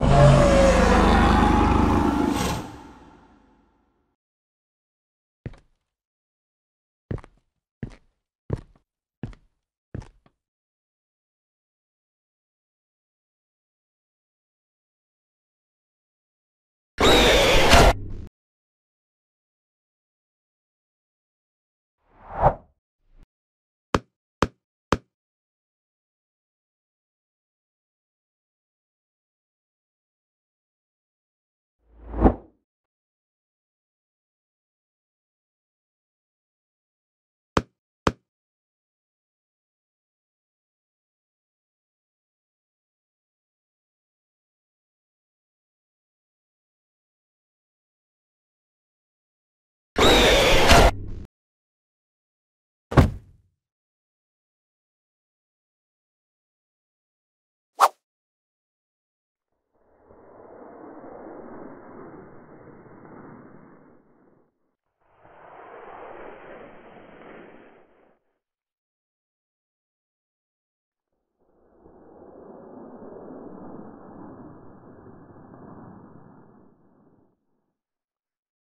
you.